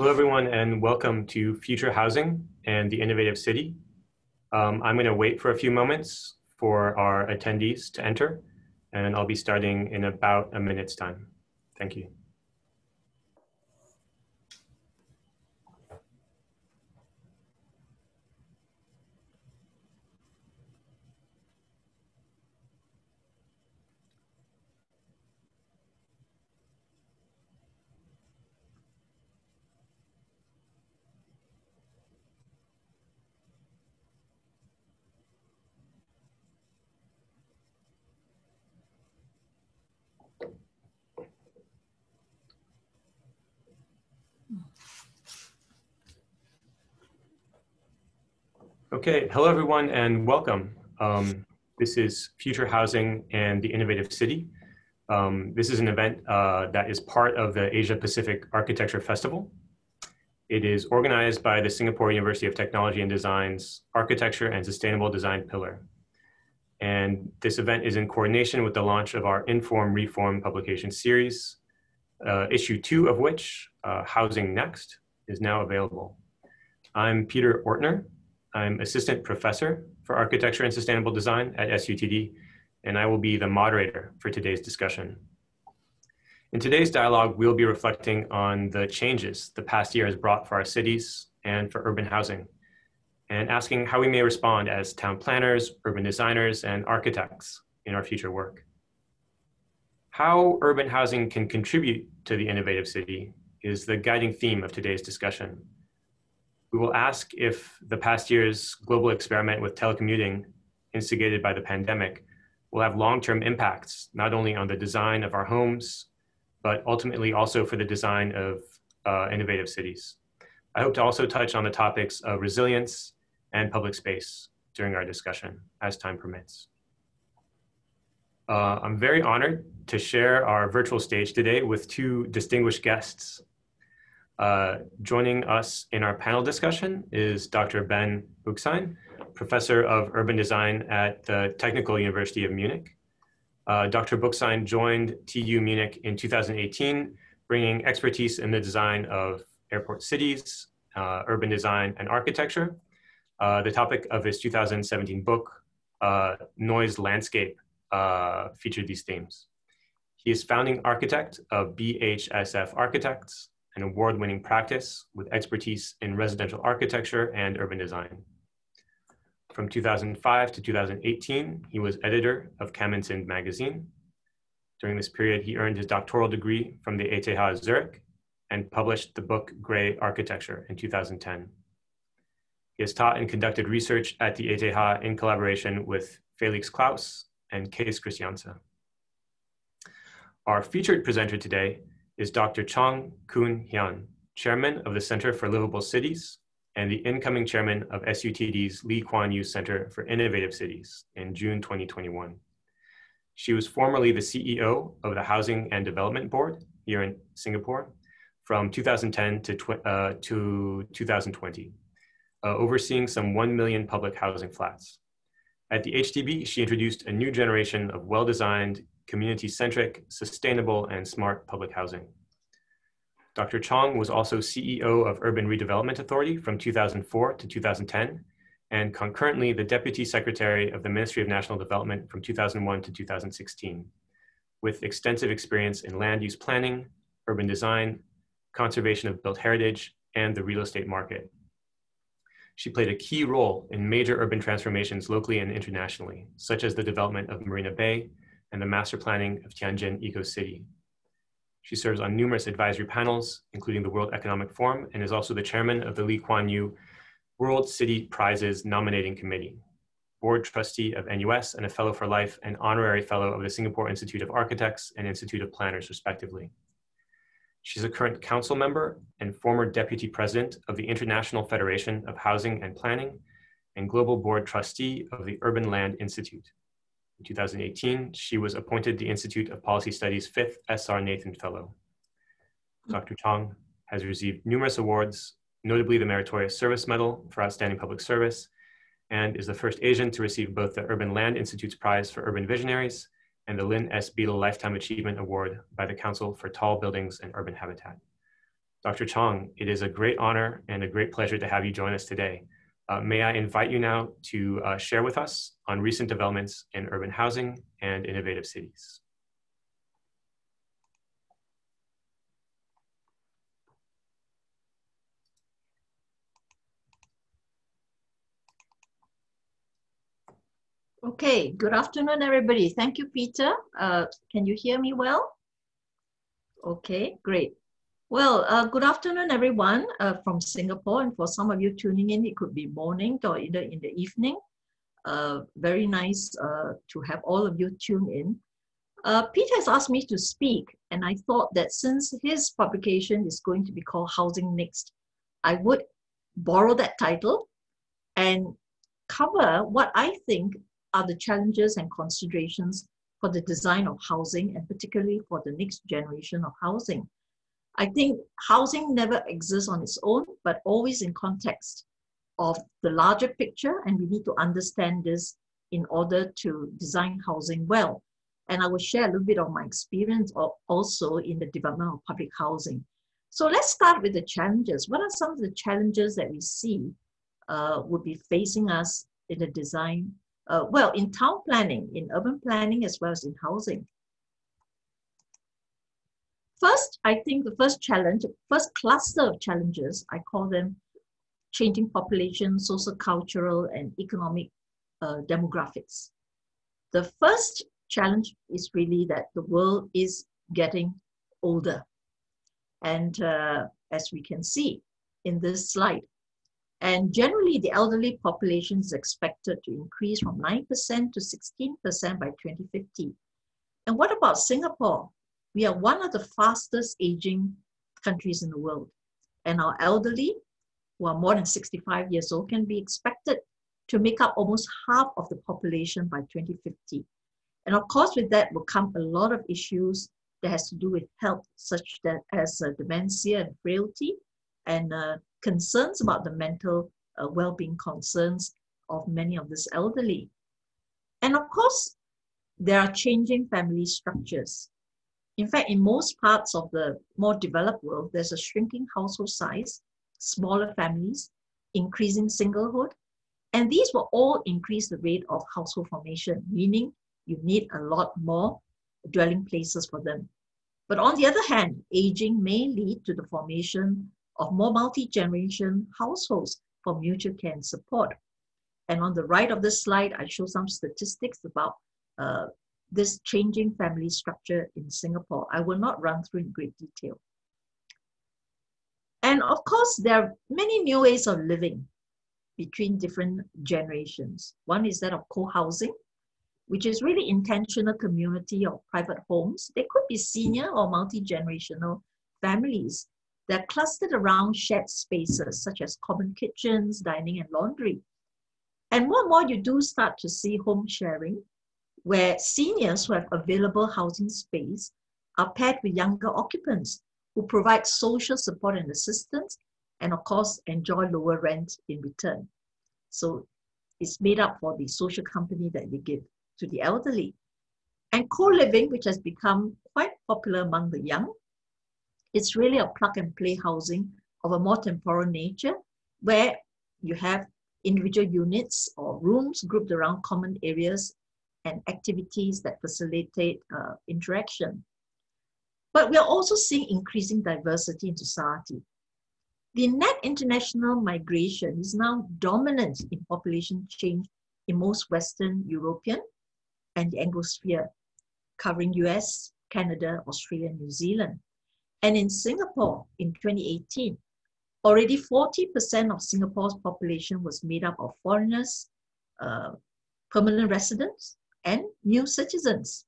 Hello, everyone, and welcome to Future Housing and the Innovative City. Um, I'm going to wait for a few moments for our attendees to enter, and I'll be starting in about a minute's time. Thank you. Okay, hello everyone and welcome. Um, this is Future Housing and the Innovative City. Um, this is an event uh, that is part of the Asia Pacific Architecture Festival. It is organized by the Singapore University of Technology and Design's Architecture and Sustainable Design Pillar. And this event is in coordination with the launch of our Inform Reform publication series, uh, issue two of which, uh, Housing Next, is now available. I'm Peter Ortner, I'm Assistant Professor for Architecture and Sustainable Design at SUTD, and I will be the moderator for today's discussion. In today's dialogue, we'll be reflecting on the changes the past year has brought for our cities and for urban housing, and asking how we may respond as town planners, urban designers, and architects in our future work. How urban housing can contribute to the innovative city is the guiding theme of today's discussion. We will ask if the past year's global experiment with telecommuting, instigated by the pandemic, will have long-term impacts, not only on the design of our homes, but ultimately also for the design of uh, innovative cities. I hope to also touch on the topics of resilience and public space during our discussion as time permits. Uh, I'm very honored to share our virtual stage today with two distinguished guests uh, joining us in our panel discussion is Dr. Ben Boucsein, Professor of Urban Design at the Technical University of Munich. Uh, Dr. Boucsein joined TU Munich in 2018, bringing expertise in the design of airport cities, uh, urban design, and architecture. Uh, the topic of his 2017 book, uh, Noise Landscape, featured these themes. He is founding architect of BHSF Architects, an award-winning practice with expertise in residential architecture and urban design. From 2005 to 2018, he was editor of Camenzind magazine. During this period, he earned his doctoral degree from the ETH Zurich and published the book Gray Architecture in 2010. He has taught and conducted research at the ETH in collaboration with Felix Claus and Kees Christiaanse. Our featured presenter today is Dr. Cheong Koon Hean, chairman of the Center for Livable Cities and the incoming chairman of SUTD's Lee Kuan Yew Center for Innovative Cities in June 2021. She was formerly the CEO of the Housing and Development Board here in Singapore from 2010 to, uh, to 2020, uh, overseeing some 1 million public housing flats. At the HDB, she introduced a new generation of well-designed, community-centric, sustainable, and smart public housing. Dr. Cheong was also CEO of Urban Redevelopment Authority from 2004 to 2010, and concurrently the Deputy Secretary of the Ministry of National Development from 2001 to 2016, with extensive experience in land use planning, urban design, conservation of built heritage, and the real estate market. She played a key role in major urban transformations locally and internationally, such as the development of Marina Bay and the master planning of Tianjin Eco City. She serves on numerous advisory panels, including the World Economic Forum, and is also the chairman of the Lee Kuan Yew World City Prizes Nominating Committee, board trustee of NUS, and a fellow for life and honorary fellow of the Singapore Institute of Architects and Institute of Planners, respectively. She's a current council member and former deputy president of the International Federation of Housing and Planning and global board trustee of the Urban Land Institute. In 2018, she was appointed the Institute of Policy Studies' fifth S.R. Nathan Fellow. Hmm. Dr. Cheong has received numerous awards, notably the Meritorious Service Medal for Outstanding Public Service, and is the first Asian to receive both the Urban Land Institute's Prize for Urban Visionaries and the Lynn S. Beadle Lifetime Achievement Award by the Council for Tall Buildings and Urban Habitat. Dr. Cheong, it is a great honor and a great pleasure to have you join us today. Uh, may I invite you now to uh, share with us on recent developments in urban housing and innovative cities. Okay, good afternoon, everybody. Thank you, Peter. Uh, can you hear me well? Okay, great. Well, uh, good afternoon, everyone uh, from Singapore. And for some of you tuning in, it could be morning or either in the evening. Uh, very nice uh, to have all of you tune in. Uh, Peter has asked me to speak, and I thought that since his publication is going to be called Housing Next, I would borrow that title and cover what I think are the challenges and considerations for the design of housing and particularly for the next generation of housing. I think housing never exists on its own, but always in context of the larger picture, and we need to understand this in order to design housing well. And I will share a little bit of my experience also in the development of public housing. So let's start with the challenges. What are some of the challenges that we see uh, would be facing us in the design uh, well, in town planning, in urban planning, as well as in housing. First, I think the first challenge, first cluster of challenges, I call them changing population, social, cultural, and economic uh, demographics. The first challenge is really that the world is getting older. And uh, as we can see in this slide, and generally, the elderly population is expected to increase from 9% to 16% by 2050. And what about Singapore? We are one of the fastest aging countries in the world. And our elderly, who are more than 65 years old, can be expected to make up almost half of the population by 2050. And of course, with that will come a lot of issues that has to do with health, such that as uh, dementia and frailty, and uh, concerns about the mental uh, well-being concerns of many of these elderly. And of course, there are changing family structures. In fact, in most parts of the more developed world, there's a shrinking household size, smaller families, increasing singlehood, and these will all increase the rate of household formation, meaning you need a lot more dwelling places for them. But on the other hand, aging may lead to the formation of more multi-generation households for mutual care and support. And on the right of this slide, I show some statistics about uh, this changing family structure in Singapore. I will not run through in great detail. And of course, there are many new ways of living between different generations. One is that of co-housing, which is really intentional community of private homes. They could be senior or multi-generational families they're clustered around shared spaces such as common kitchens, dining, and laundry. And more and more, you do start to see home sharing, where seniors who have available housing space are paired with younger occupants who provide social support and assistance, and of course, enjoy lower rent in return. So it's made up for the social company that they give to the elderly. And co living, which has become quite popular among the young, it's really a plug and play housing of a more temporal nature where you have individual units or rooms grouped around common areas and activities that facilitate uh, interaction. But we are also seeing increasing diversity in society. The net international migration is now dominant in population change in most Western European and the Anglosphere, covering US, Canada, Australia, New Zealand. And in Singapore in 2018, already 40% of Singapore's population was made up of foreigners, uh, permanent residents, and new citizens.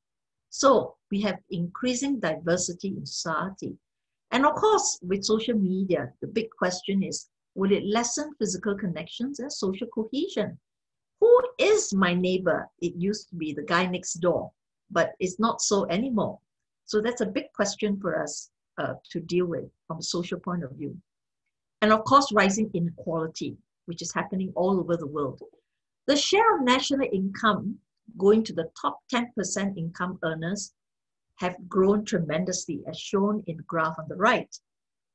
So we have increasing diversity in society. And of course, with social media, the big question is, will it lessen physical connections and social cohesion? Who is my neighbor? It used to be the guy next door, but it's not so anymore. So that's a big question for us uh, to deal with from a social point of view. And of course, rising inequality, which is happening all over the world. The share of national income going to the top 10% income earners have grown tremendously, as shown in the graph on the right.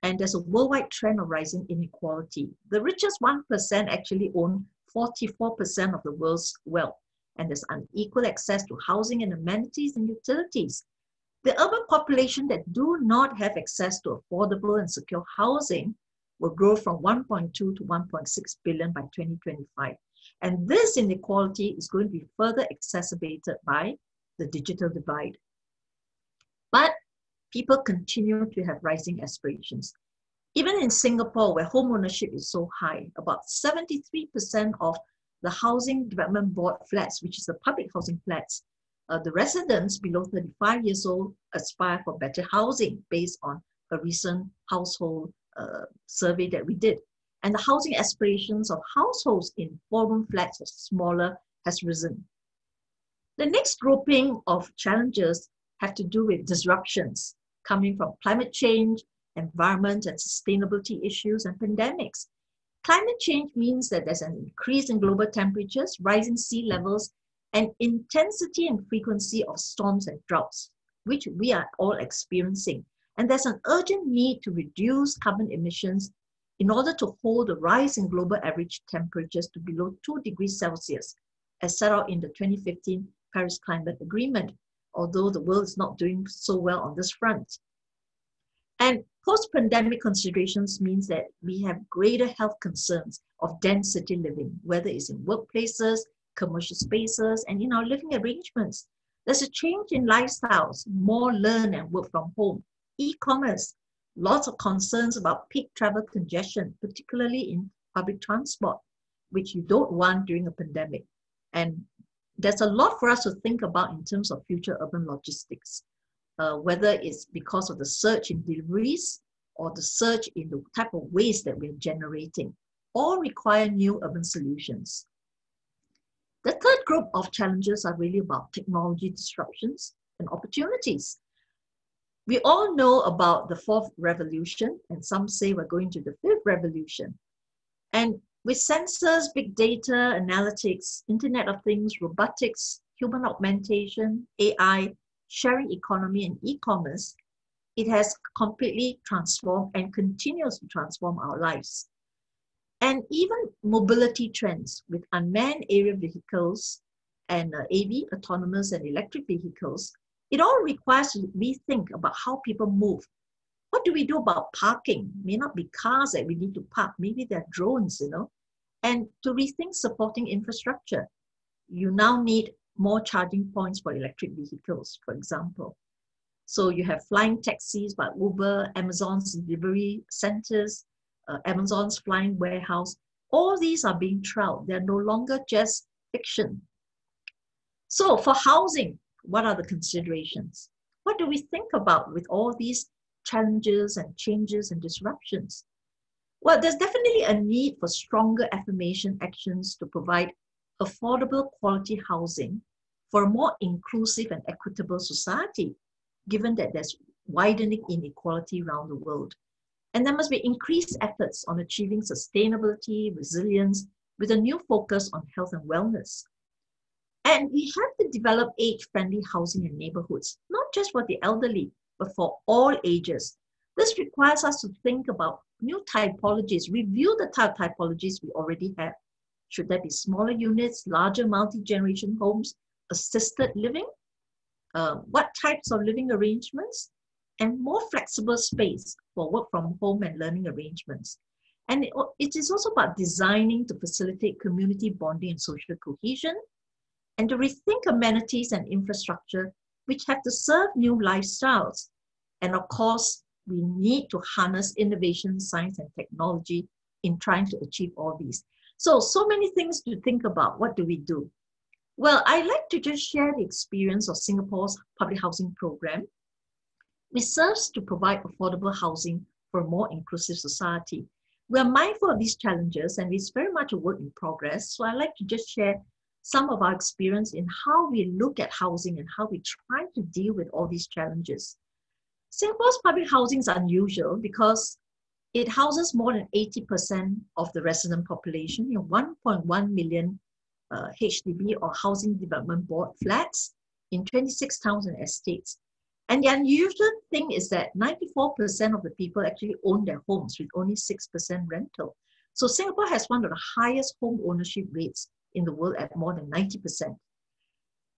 And there's a worldwide trend of rising inequality. The richest 1% actually own 44% of the world's wealth, and there's unequal access to housing and amenities and utilities. The urban population that do not have access to affordable and secure housing will grow from 1.2 to 1.6 billion by 2025. And this inequality is going to be further exacerbated by the digital divide. But people continue to have rising aspirations. Even in Singapore, where home ownership is so high, about 73% of the Housing Development Board flats, which is the public housing flats, uh, the residents below 35 years old aspire for better housing based on a recent household uh, survey that we did. And the housing aspirations of households in four-room flats or smaller has risen. The next grouping of challenges have to do with disruptions coming from climate change, environment and sustainability issues, and pandemics. Climate change means that there's an increase in global temperatures, rising sea levels, and intensity and frequency of storms and droughts, which we are all experiencing. And there's an urgent need to reduce carbon emissions in order to hold the rise in global average temperatures to below 2 degrees Celsius, as set out in the 2015 Paris Climate Agreement, although the world is not doing so well on this front. And post-pandemic considerations means that we have greater health concerns of density living, whether it's in workplaces, commercial spaces, and in our living arrangements. There's a change in lifestyles, more learn and work from home, e-commerce, lots of concerns about peak travel congestion, particularly in public transport, which you don't want during a pandemic. And there's a lot for us to think about in terms of future urban logistics, uh, whether it's because of the surge in deliveries or the surge in the type of waste that we're generating, all require new urban solutions. The third group of challenges are really about technology disruptions and opportunities. We all know about the fourth revolution, and some say we're going to the fifth revolution. And with sensors, big data, analytics, Internet of Things, robotics, human augmentation, AI, sharing economy, and e commerce, it has completely transformed and continues to transform our lives. And even mobility trends with unmanned aerial vehicles and uh, AV, autonomous and electric vehicles, it all requires we think about how people move. What do we do about parking? May not be cars that we need to park, maybe they're drones, you know. And to rethink supporting infrastructure, you now need more charging points for electric vehicles, for example. So you have flying taxis by Uber, Amazon's delivery centers, uh, Amazon's flying warehouse. All these are being trialed. They're no longer just fiction. So for housing, what are the considerations? What do we think about with all these challenges and changes and disruptions? Well, there's definitely a need for stronger affirmation actions to provide affordable quality housing for a more inclusive and equitable society, given that there's widening inequality around the world. And there must be increased efforts on achieving sustainability, resilience, with a new focus on health and wellness. And we have to develop age-friendly housing and neighborhoods, not just for the elderly, but for all ages. This requires us to think about new typologies, review the type typologies we already have. Should there be smaller units, larger multi-generation homes, assisted living? Uh, what types of living arrangements? And more flexible space for work from home and learning arrangements. And it, it is also about designing to facilitate community bonding and social cohesion, and to rethink amenities and infrastructure which have to serve new lifestyles. And of course, we need to harness innovation, science, and technology in trying to achieve all these. So, so many things to think about. What do we do? Well, I like to just share the experience of Singapore's public housing program, which serves to provide affordable housing for a more inclusive society. We are mindful of these challenges and it's very much a work in progress. So I like to just share some of our experience in how we look at housing and how we try to deal with all these challenges. Singapore's public housing is unusual because it houses more than 80% of the resident population, know, 1.1 million uh, HDB or Housing Development Board flats in 26 towns and estates. And the unusual thing is that 94% of the people actually own their homes with only 6% rental. So Singapore has one of the highest home ownership rates in the world at more than 90%.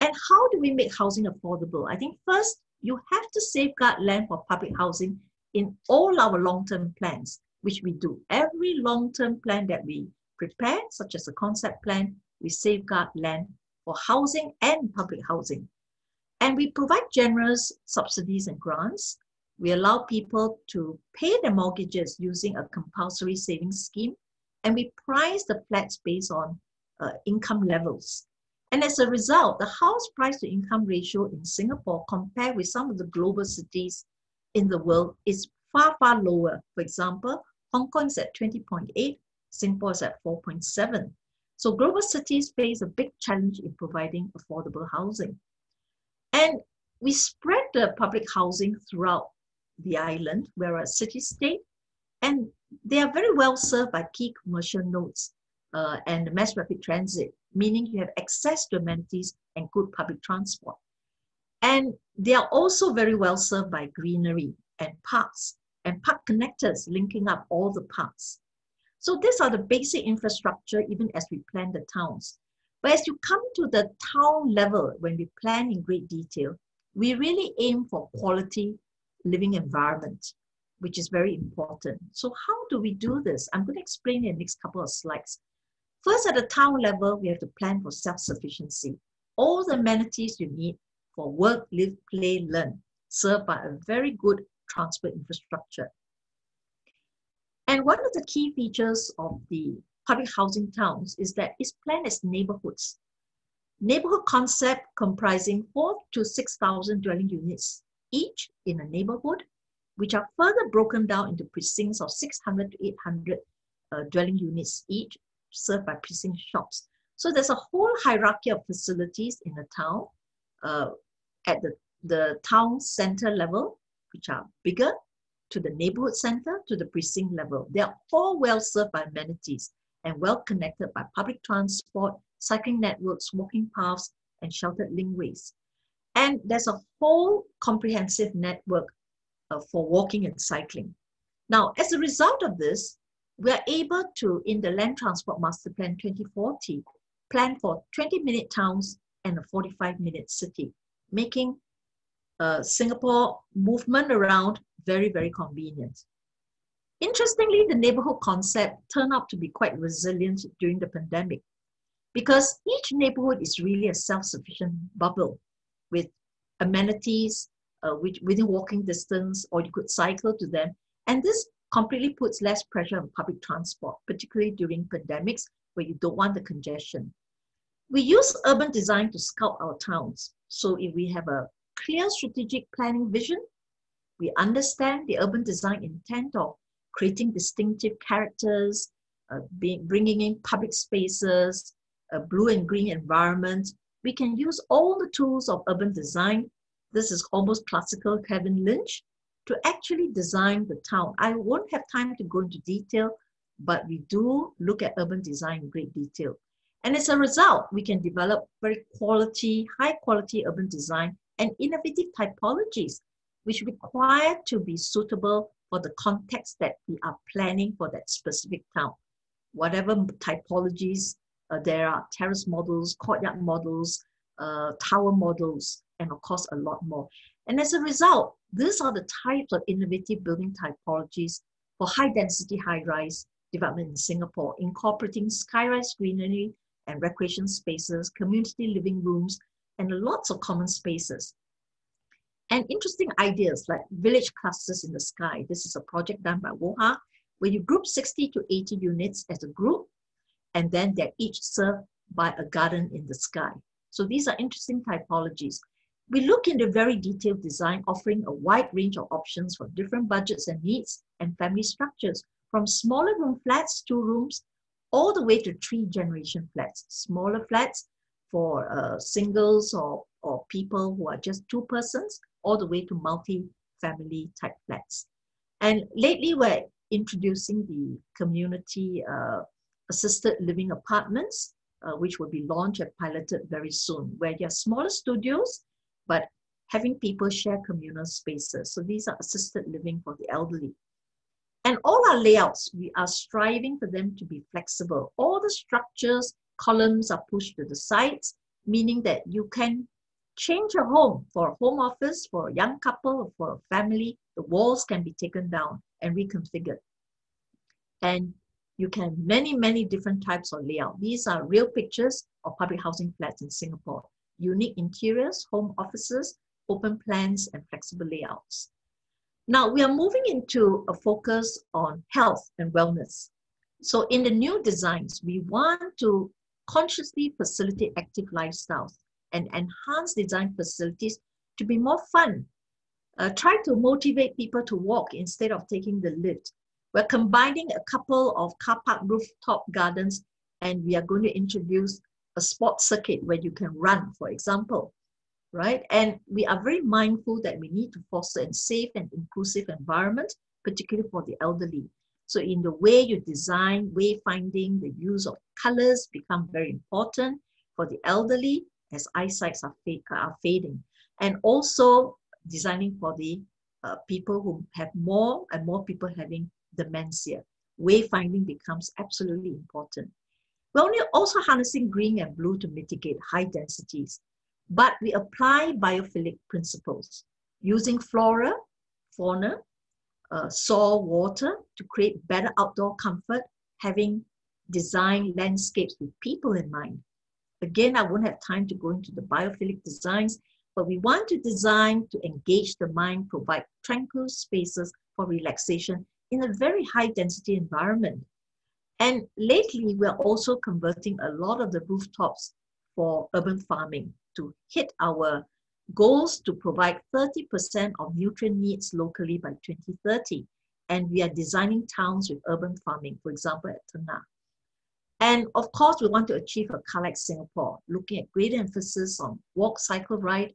And how do we make housing affordable? I think first, you have to safeguard land for public housing in all our long-term plans, which we do. Every long-term plan that we prepare, such as a concept plan, we safeguard land for housing and public housing. And we provide generous subsidies and grants. We allow people to pay their mortgages using a compulsory savings scheme. And we price the flats based on uh, income levels. And as a result, the house price to income ratio in Singapore compared with some of the global cities in the world is far, far lower. For example, Hong Kong is at 20.8, Singapore is at 4.7. So global cities face a big challenge in providing affordable housing. And we spread the public housing throughout the island. We're a city state, and they are very well served by key commercial nodes uh, and mass rapid transit, meaning you have access to amenities and good public transport. And they are also very well served by greenery and parks and park connectors linking up all the parks. So these are the basic infrastructure even as we plan the towns. But as you come to the town level, when we plan in great detail, we really aim for quality living environment, which is very important. So how do we do this? I'm going to explain in the next couple of slides. First, at the town level, we have to plan for self-sufficiency. All the amenities you need for work, live, play, learn, served by a very good transport infrastructure. And one of the key features of the public housing towns is that it's planned as neighborhoods. Neighborhood concept comprising four to 6,000 dwelling units each in a neighborhood, which are further broken down into precincts of 600 to 800 uh, dwelling units each, served by precinct shops. So there's a whole hierarchy of facilities in the town uh, at the, the town center level, which are bigger to the neighborhood center, to the precinct level. They are all well served by amenities and well connected by public transport, cycling networks, walking paths, and sheltered linkways. And there's a whole comprehensive network uh, for walking and cycling. Now, as a result of this, we are able to, in the Land Transport Master Plan 2040, plan for 20 minute towns and a 45 minute city, making uh, Singapore movement around very, very convenient. Interestingly, the neighborhood concept turned out to be quite resilient during the pandemic because each neighborhood is really a self-sufficient bubble with amenities uh, which, within walking distance or you could cycle to them. And this completely puts less pressure on public transport, particularly during pandemics where you don't want the congestion. We use urban design to scout our towns. So if we have a clear strategic planning vision, we understand the urban design intent of creating distinctive characters, uh, being, bringing in public spaces, a blue and green environment. We can use all the tools of urban design. This is almost classical Kevin Lynch to actually design the town. I won't have time to go into detail, but we do look at urban design in great detail. And as a result, we can develop very quality, high quality urban design and innovative typologies, which require to be suitable for the context that we are planning for that specific town. Whatever typologies uh, there are, terrace models, courtyard models, uh, tower models, and of course a lot more. And as a result, these are the types of innovative building typologies for high density, high rise development in Singapore, incorporating skyrise greenery and recreation spaces, community living rooms, and lots of common spaces and interesting ideas like village clusters in the sky. This is a project done by WOHA, where you group 60 to 80 units as a group, and then they're each served by a garden in the sky. So these are interesting typologies. We look into very detailed design, offering a wide range of options for different budgets and needs and family structures, from smaller room flats, two rooms, all the way to three generation flats. Smaller flats for uh, singles or, or people who are just two persons, all the way to multi-family type flats. And lately we're introducing the community uh, assisted living apartments, uh, which will be launched and piloted very soon, where there are smaller studios, but having people share communal spaces. So these are assisted living for the elderly. And all our layouts, we are striving for them to be flexible. All the structures, columns are pushed to the sides, meaning that you can change a home for a home office, for a young couple, or for a family. The walls can be taken down and reconfigured. And you can many, many different types of layout. These are real pictures of public housing flats in Singapore. Unique interiors, home offices, open plans, and flexible layouts. Now we are moving into a focus on health and wellness. So in the new designs, we want to consciously facilitate active lifestyles and enhance design facilities to be more fun. Uh, try to motivate people to walk instead of taking the lift. We're combining a couple of car park rooftop gardens and we are going to introduce a sports circuit where you can run, for example, right? And we are very mindful that we need to foster a safe and inclusive environment, particularly for the elderly. So in the way you design, wayfinding, the use of colors become very important for the elderly as eyesights are, fade, are fading. And also designing for the uh, people who have more and more people having dementia. Wayfinding becomes absolutely important. We're only also harnessing green and blue to mitigate high densities, but we apply biophilic principles using flora, fauna, uh, soil, water to create better outdoor comfort, having designed landscapes with people in mind. Again, I won't have time to go into the biophilic designs, but we want to design to engage the mind, provide tranquil spaces for relaxation in a very high density environment. And lately, we're also converting a lot of the rooftops for urban farming to hit our goals to provide 30% of nutrient needs locally by 2030. And we are designing towns with urban farming, for example, at Tengah. And of course, we want to achieve a car lite Singapore, looking at greater emphasis on walk, cycle, ride,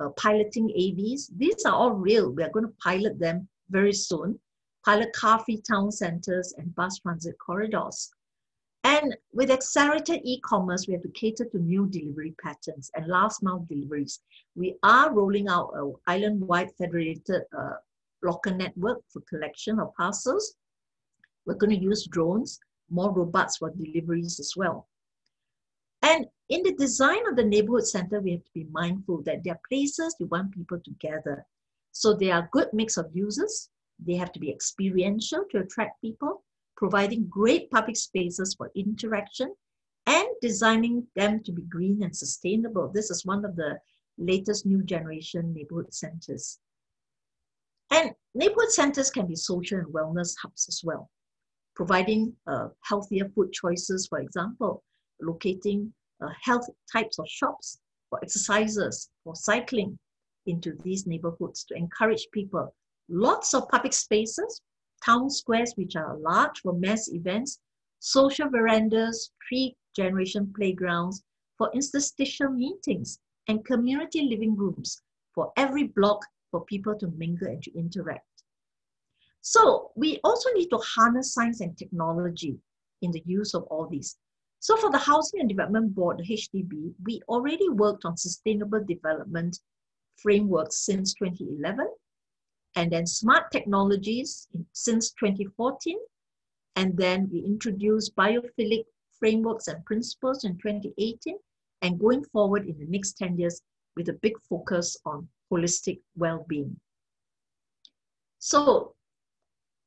uh, piloting AVs. These are all real. We are going to pilot them very soon. Car-free town centers and bus transit corridors. And with accelerated e-commerce, we have to cater to new delivery patterns and last mile deliveries. We are rolling out an island-wide federated uh, locker network for collection of parcels. We're going to use drones more robots for deliveries as well. And in the design of the neighborhood center, we have to be mindful that there are places you want people to gather. So there are good mix of users. They have to be experiential to attract people, providing great public spaces for interaction and designing them to be green and sustainable. This is one of the latest new generation neighborhood centers. And neighborhood centers can be social and wellness hubs as well providing uh, healthier food choices, for example, locating uh, health types of shops for exercises, for cycling into these neighborhoods to encourage people. Lots of public spaces, town squares which are large for mass events, social verandas, tree-generation playgrounds for interstitial meetings, and community living rooms for every block for people to mingle and to interact. So we also need to harness science and technology in the use of all these. So for the Housing and Development Board, the HDB, we already worked on sustainable development frameworks since 2011, and then smart technologies in, since 2014, and then we introduced biophilic frameworks and principles in 2018, and going forward in the next 10 years with a big focus on holistic well-being. So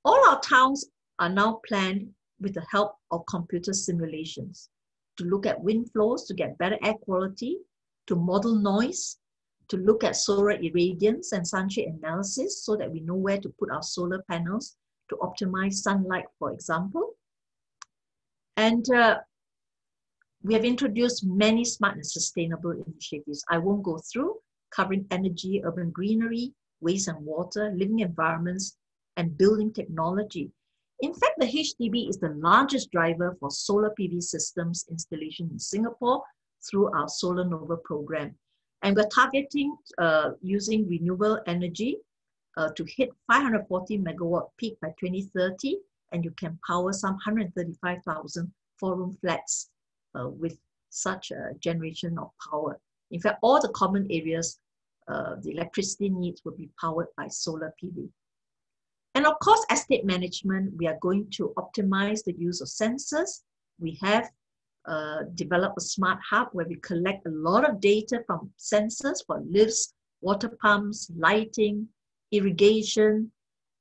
all our towns are now planned with the help of computer simulations to look at wind flows to get better air quality, to model noise, to look at solar irradiance and sunshade analysis so that we know where to put our solar panels to optimize sunlight, for example. And uh, we have introduced many smart and sustainable initiatives. I won't go through, covering energy, urban greenery, waste and water, living environments, and building technology. In fact, the HDB is the largest driver for solar PV systems installation in Singapore through our Solar Nova program. And we're targeting uh, using renewable energy uh, to hit 540 megawatt peak by 2030, and you can power some 135,000 four-room flats uh, with such a generation of power. In fact, all the common areas uh, the electricity needs will be powered by solar PV. And of course, estate management, we are going to optimize the use of sensors. We have uh, developed a smart hub where we collect a lot of data from sensors for lifts, water pumps, lighting, irrigation.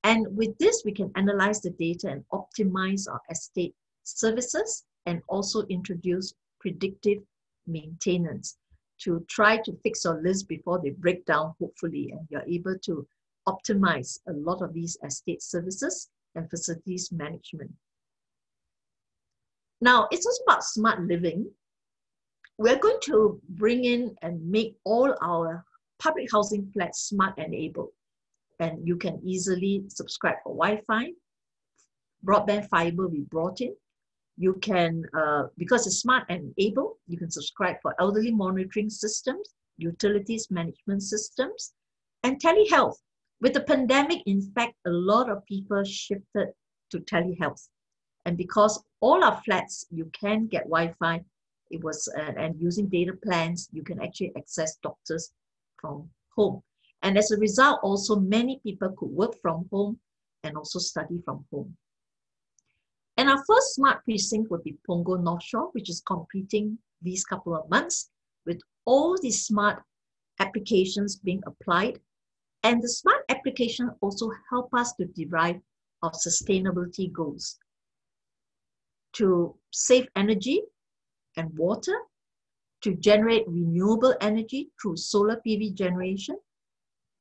And with this, we can analyze the data and optimize our estate services and also introduce predictive maintenance to try to fix your list before they break down, hopefully, and you're able to optimize a lot of these estate services and facilities management. Now, it's also about smart living. We're going to bring in and make all our public housing flats smart enabled. And you can easily subscribe for Wi-Fi, broadband fiber we brought in. You can, uh, because it's smart and able, you can subscribe for elderly monitoring systems, utilities management systems, and telehealth with the pandemic, in fact, a lot of people shifted to telehealth. And because all our flats, you can get Wi-Fi, it was, uh, and using data plans, you can actually access doctors from home. And as a result, also many people could work from home and also study from home. And our first smart precinct would be Punggol North Shore, which is completing these couple of months with all these smart applications being applied and the smart application also help us to derive our sustainability goals to save energy and water, to generate renewable energy through solar PV generation,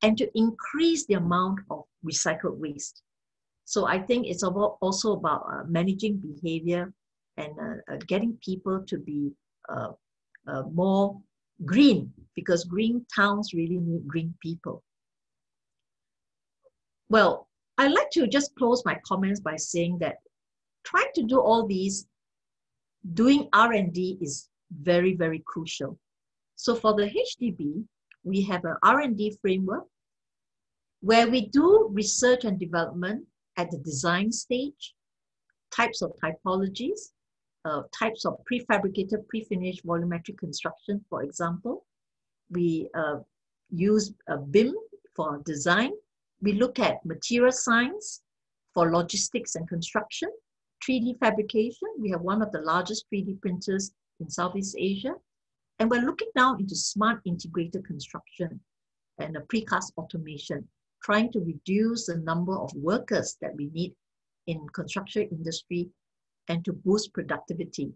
and to increase the amount of recycled waste. So I think it's about also about uh, managing behavior and uh, uh, getting people to be uh, uh, more green because green towns really need green people. Well, I'd like to just close my comments by saying that trying to do all these, doing R&D is very, very crucial. So for the HDB, we have an R&D framework where we do research and development at the design stage, types of typologies, uh, types of prefabricated, pre-finished volumetric construction, for example. We uh, use a BIM for design we look at material science for logistics and construction, 3D fabrication. We have one of the largest 3D printers in Southeast Asia. And we're looking now into smart integrated construction and a precast automation, trying to reduce the number of workers that we need in construction industry and to boost productivity.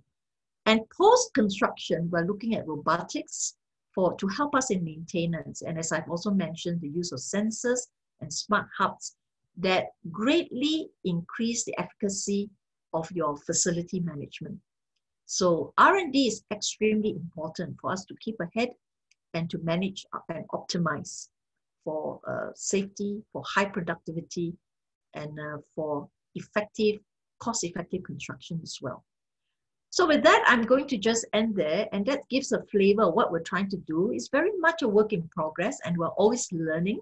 And post-construction, we're looking at robotics for to help us in maintenance. And as I've also mentioned, the use of sensors and smart hubs that greatly increase the efficacy of your facility management. So R&D is extremely important for us to keep ahead and to manage and optimize for uh, safety, for high productivity, and uh, for effective, cost-effective construction as well. So with that, I'm going to just end there, and that gives a flavor of what we're trying to do. It's very much a work in progress, and we're always learning.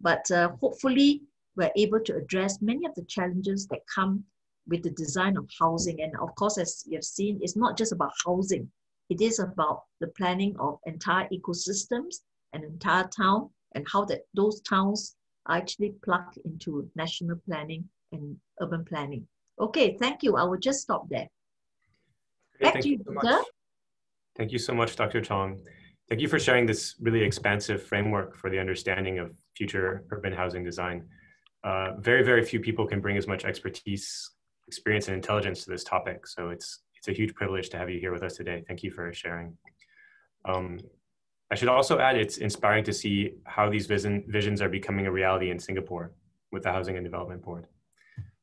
But uh, hopefully, we're able to address many of the challenges that come with the design of housing. And of course, as you have seen, it's not just about housing. It is about the planning of entire ecosystems, an entire town, and how that those towns are actually plugged into national planning and urban planning. Okay, thank you. I will just stop there. Great, Back to you, so Thank you so much, Dr. Cheong. Thank you for sharing this really expansive framework for the understanding of future urban housing design. Uh, very, very few people can bring as much expertise, experience, and intelligence to this topic. So it's, it's a huge privilege to have you here with us today. Thank you for sharing. Um, I should also add it's inspiring to see how these vision, visions are becoming a reality in Singapore with the Housing and Development Board.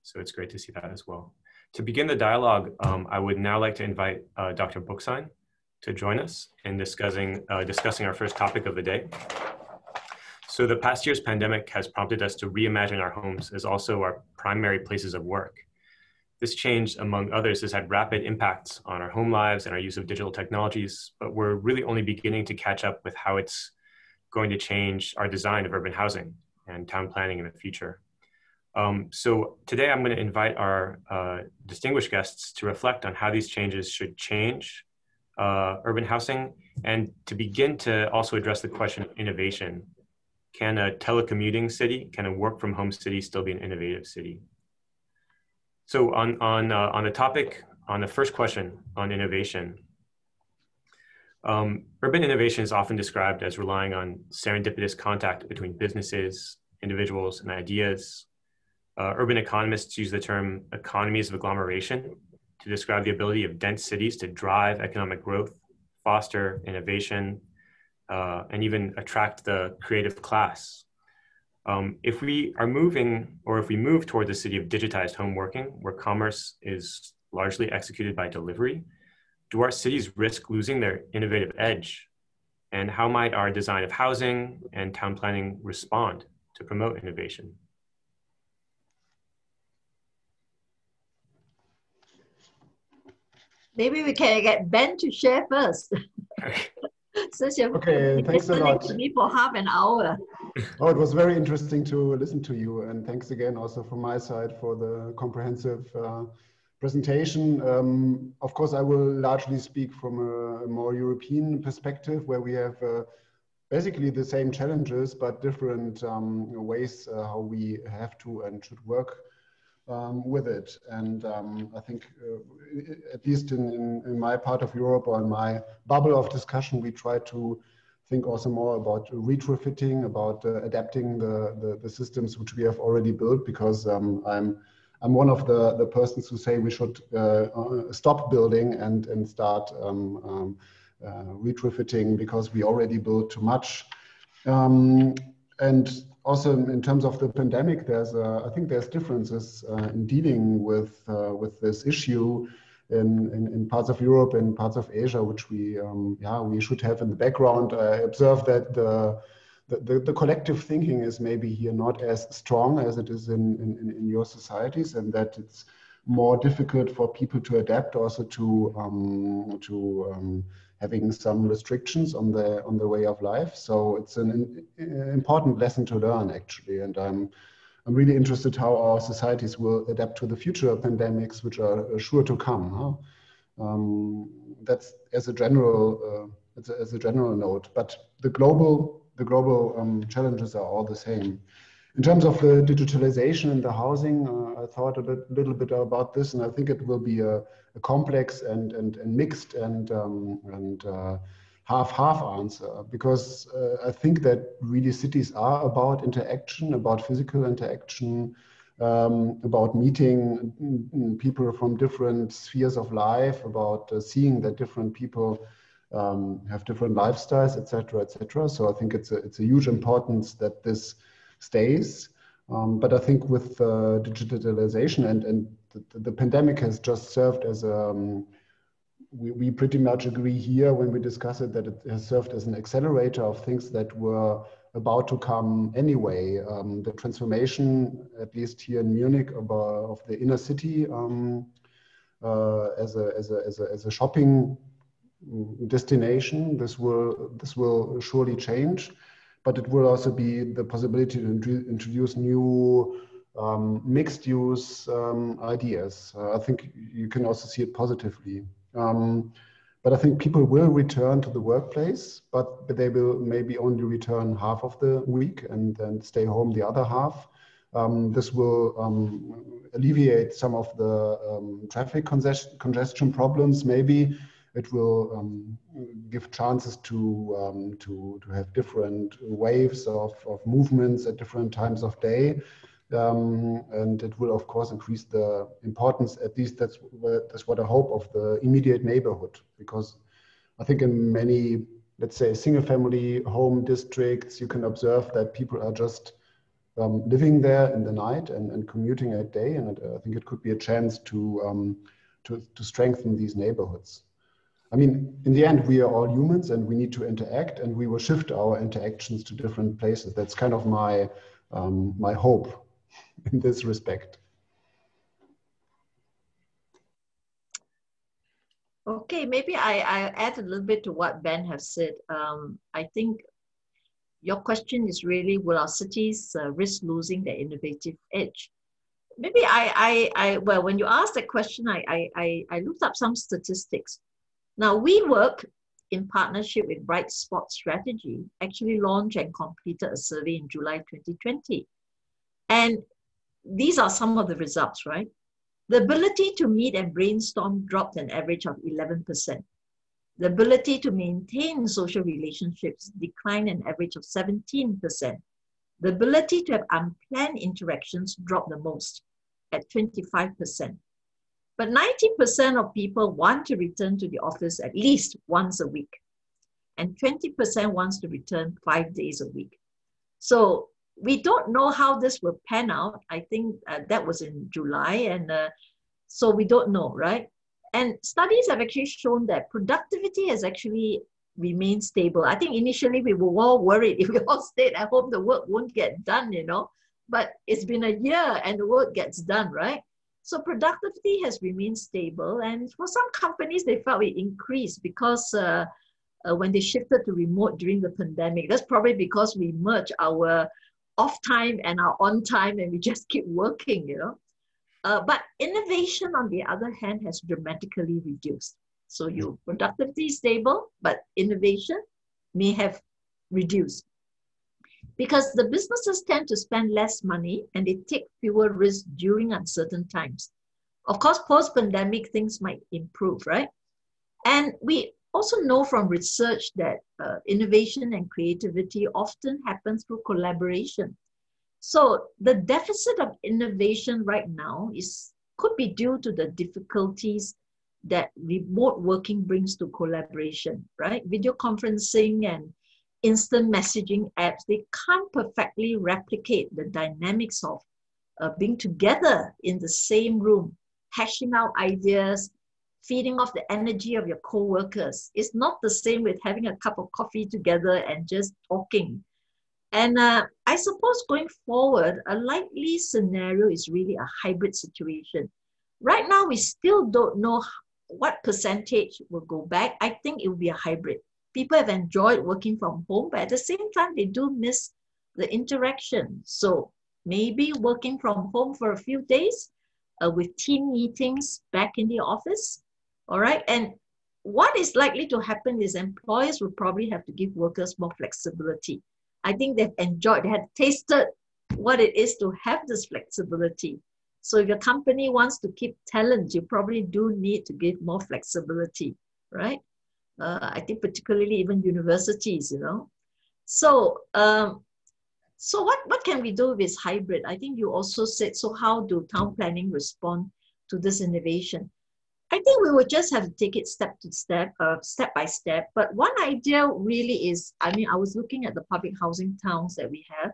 So it's great to see that as well. To begin the dialogue, um, I would now like to invite uh, Dr. Boucsein, to join us in discussing, uh, discussing our first topic of the day. So the past year's pandemic has prompted us to reimagine our homes as also our primary places of work. This change, among others, has had rapid impacts on our home lives and our use of digital technologies, but we're really only beginning to catch up with how it's going to change our design of urban housing and town planning in the future. Um, so today I'm going to invite our uh, distinguished guests to reflect on how these changes should change uh, urban housing and to begin to also address the question of innovation can a telecommuting city, can a work from home city still be an innovative city? So on, on, uh, on the topic, on the first question on innovation, um, urban innovation is often described as relying on serendipitous contact between businesses, individuals, and ideas. Uh, urban economists use the term economies of agglomeration to describe the ability of dense cities to drive economic growth, foster innovation, uh, and even attract the creative class. Um, if we are moving, or if we move toward the city of digitized home working, where commerce is largely executed by delivery, do our cities risk losing their innovative edge? And how might our design of housing and town planning respond to promote innovation? Maybe we can get Ben to share first. Since you've okay, thanks a lot. to me for half an hour. Oh, it was very interesting to listen to you, and thanks again also from my side for the comprehensive uh, presentation. Um, of course, I will largely speak from a, a more European perspective, where we have uh, basically the same challenges, but different um, ways uh, how we have to and should work um, with it. And um, I think, uh, at least in, in, in, my part of Europe or in my bubble of discussion, we try to think also more about retrofitting, about uh, adapting the, the, the, systems which we have already built, because um, I'm I'm one of the, the persons who say we should uh, uh stop building and, and start um, um, uh, retrofitting because we already built too much. Um, and also in terms of the pandemic, there's a, I think there's differences uh, in dealing with uh, with this issue in, in, in, parts of Europe and parts of Asia, which we um, yeah we should have in the background. I observe that the, the the, the collective thinking is maybe here not as strong as it is in, in, in your societies, and that it's more difficult for people to adapt, also to um, to um, having some restrictions on the on the way of life. So it's an, an important lesson to learn actually, and I'm I'm really interested how our societies will adapt to the future pandemics, which are sure to come. Huh? Um, that's as a general uh, as, a, as, a, general note, but the global the global um, challenges are all the same. In terms of the digitalization in the housing, uh, I thought a bit, little bit about this, and I think it will be a, a complex and, and, and mixed and, um, and uh, half-half answer because uh, I think that really cities are about interaction, about physical interaction, um, about meeting people from different spheres of life, about uh, seeing that different people um, have different lifestyles, etc., etc. So I think it's a it's a huge importance that this stays. Um, but I think with uh, digitalization and, and the, the, pandemic has just served as a, um, we, we pretty much agree here when we discuss it that it has served as an accelerator of things that were about to come anyway. Um, the transformation, at least here in Munich, of, uh, of the inner city um, uh, as, a, as, a, as, a, as a shopping destination, this will, this will surely change but it will also be the possibility to introduce new um, mixed use um, ideas. Uh, I think you can also see it positively. Um, but I think people will return to the workplace, but they will maybe only return half of the week and then stay home the other half. Um, this will um, alleviate some of the um, traffic congestion problems, maybe it will um, give chances to, um, to, to have different waves of, of movements at different times of day. Um, and it will, of course, increase the importance, at least that's, that's what I hope, of the immediate neighborhood. Because I think in many, let's say, single family home districts, you can observe that people are just um, living there in the night and, and commuting at day. And I think it could be a chance to, um, to, to strengthen these neighborhoods. I mean, in the end, we are all humans and we need to interact and we will shift our interactions to different places. That's kind of my, um, my hope in this respect. Okay, maybe I, I add a little bit to what Ben has said. Um, I think your question is really, will our cities uh, risk losing their innovative edge? Maybe I, I, I, well, when you asked that question, I, I, I looked up some statistics. Now we work in partnership with Brightspot Strategy, actually launched and completed a survey in July 2020. And these are some of the results, right? The ability to meet and brainstorm dropped an average of 11%. The ability to maintain social relationships declined an average of 17%. The ability to have unplanned interactions dropped the most at 25%. But 90% of people want to return to the office at least once a week. And 20% wants to return five days a week. So we don't know how this will pan out. I think uh, that was in July. And uh, so we don't know, right? And studies have actually shown that productivity has actually remained stable. I think initially we were all worried if we all stayed at home, the work won't get done, you know. But it's been a year and the work gets done, right? So productivity has remained stable. And for some companies, they felt it increased because uh, uh, when they shifted to remote during the pandemic, that's probably because we merge our off time and our on time and we just keep working, you know. Uh, but innovation, on the other hand, has dramatically reduced. So your productivity is stable, but innovation may have reduced. Because the businesses tend to spend less money and they take fewer risks during uncertain times. Of course, post pandemic, things might improve, right? And we also know from research that uh, innovation and creativity often happens through collaboration. So the deficit of innovation right now is could be due to the difficulties that remote working brings to collaboration, right? Video conferencing and instant messaging apps, they can't perfectly replicate the dynamics of uh, being together in the same room, hashing out ideas, feeding off the energy of your co-workers. It's not the same with having a cup of coffee together and just talking. And uh, I suppose going forward, a likely scenario is really a hybrid situation. Right now, we still don't know what percentage will go back. I think it will be a hybrid. People have enjoyed working from home, but at the same time, they do miss the interaction. So maybe working from home for a few days uh, with team meetings back in the office. All right. And what is likely to happen is employers will probably have to give workers more flexibility. I think they've enjoyed, they had tasted what it is to have this flexibility. So if your company wants to keep talent, you probably do need to give more flexibility, right? Uh, I think particularly even universities, you know. So, um, so what, what can we do with hybrid? I think you also said, so how do town planning respond to this innovation? I think we would just have to take it step to step, uh, step by step. But one idea really is, I mean, I was looking at the public housing towns that we have.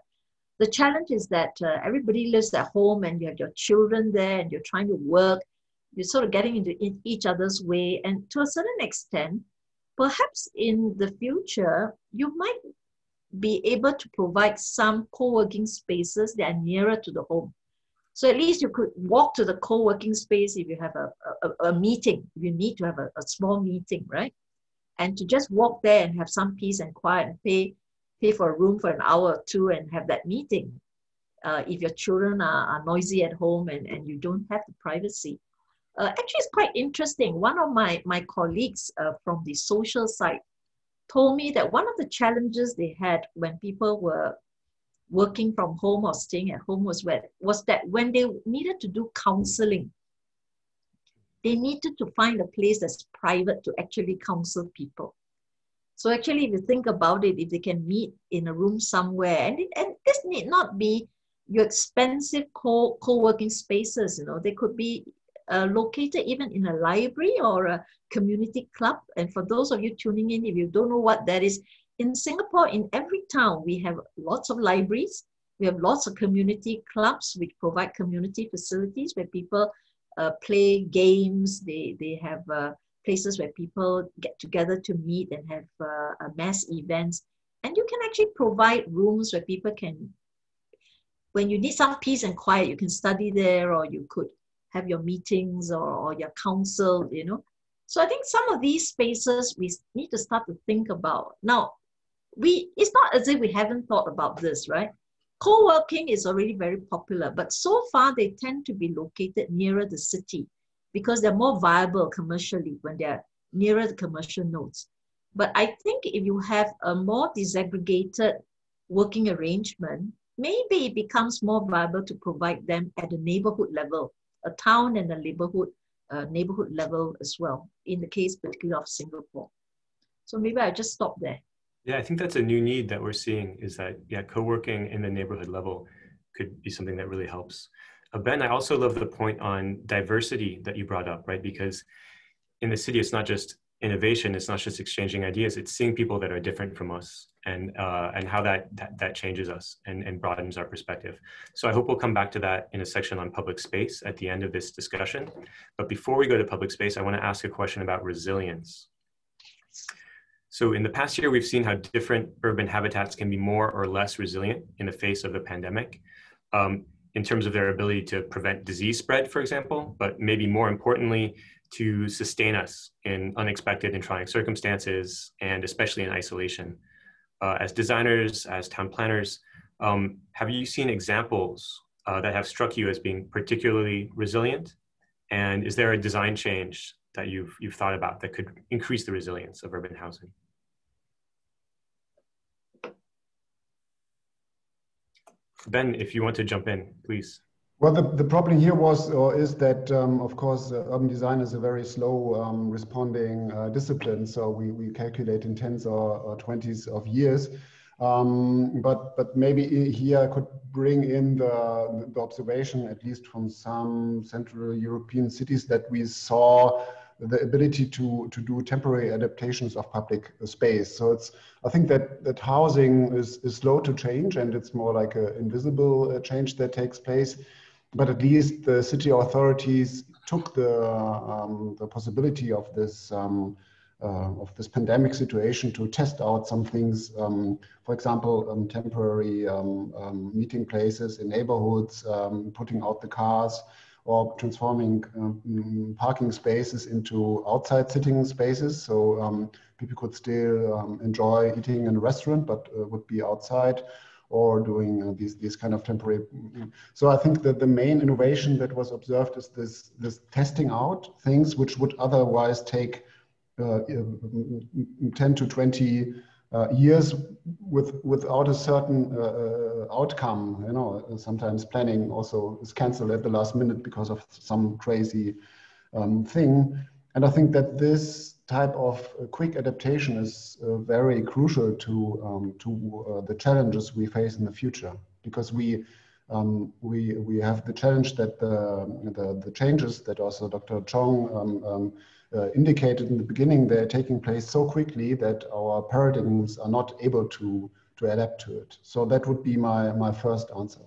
The challenge is that uh, everybody lives at home and you have your children there and you're trying to work. You're sort of getting into each other's way. And to a certain extent, perhaps in the future, you might be able to provide some co-working spaces that are nearer to the home. So at least you could walk to the co-working space if you have a, a, a meeting, if you need to have a, a, small meeting, right? And to just walk there and have some peace and quiet and pay, pay for a room for an hour or two and have that meeting. Uh, if your children are, are noisy at home and, and you don't have the privacy. Uh, actually, it's quite interesting. One of my, my colleagues uh, from the social side told me that one of the challenges they had when people were working from home or staying at home was where, was that when they needed to do counseling, they needed to find a place that's private to actually counsel people. So actually, if you think about it, if they can meet in a room somewhere, and, it, and this need not be your expensive co co-working spaces, you know, they could be uh, located even in a library or a community club. And for those of you tuning in, if you don't know what that is, in Singapore, in every town, we have lots of libraries. We have lots of community clubs which provide community facilities where people uh, play games. They, they have uh, places where people get together to meet and have uh, mass events. And you can actually provide rooms where people can, when you need some peace and quiet, you can study there or you could have your meetings or, or your council, you know. So I think some of these spaces we need to start to think about. Now, we it's not as if we haven't thought about this, right? Co-working is already very popular, but so far they tend to be located nearer the city because they're more viable commercially when they're nearer the commercial nodes. But I think if you have a more disaggregated working arrangement, maybe it becomes more viable to provide them at the neighborhood level, a town and a neighborhood uh, neighborhood level as well. In the case particularly of Singapore, so maybe I just stop there. Yeah, I think that's a new need that we're seeing is that, yeah, co-working in the neighborhood level could be something that really helps. Uh, ben, I also love the point on diversity that you brought up, right? Because in the city, it's not just innovation, it's not just exchanging ideas, it's seeing people that are different from us and, uh, and how that, that, that, changes us and, and broadens our perspective. So I hope we'll come back to that in a section on public space at the end of this discussion. But before we go to public space, I wanna ask a question about resilience. So in the past year, we've seen how different urban habitats can be more or less resilient in the face of the pandemic. Um, in terms of their ability to prevent disease spread, for example, but maybe more importantly, to sustain us in unexpected and trying circumstances, and especially in isolation. Uh, as designers, as town planners, um, have you seen examples uh, that have struck you as being particularly resilient? And is there a design change that you've, you've thought about that could increase the resilience of urban housing? Ben, if you want to jump in, please. Well, the, the problem here was or is that, um, of course, uh, urban design is a very slow um, responding uh, discipline. So we, we calculate in tens or, or 20s of years. Um, but but maybe here I could bring in the, the observation, at least from some Central European cities, that we saw the ability to, to do temporary adaptations of public space. So it's, I think that, that housing is, is slow to change and it's more like an invisible uh, change that takes place. But at least the city authorities took the, um, the possibility of this, um, uh, of this pandemic situation to test out some things. Um, for example, um, temporary um, meeting places in neighborhoods, putting out the cars, or transforming um, parking spaces into outside sitting spaces. So um, people could still um, enjoy eating in a restaurant, but uh, would be outside or doing uh, these, these kind of temporary. So I think that the main innovation that was observed is this, this testing out things which would otherwise take uh, 10 to 20 uh, years with without a certain uh, uh, outcome. You know, sometimes planning also is cancelled at the last minute because of some crazy um, thing. And I think that this type of uh, quick adaptation is uh, very crucial to um, to uh, the challenges we face in the future because we. Um, we we have the challenge that the the, the changes that also Dr. Cheong um, um, uh, indicated in the beginning, they're taking place so quickly that our paradigms are not able to, to adapt to it. So that would be my, my first answer.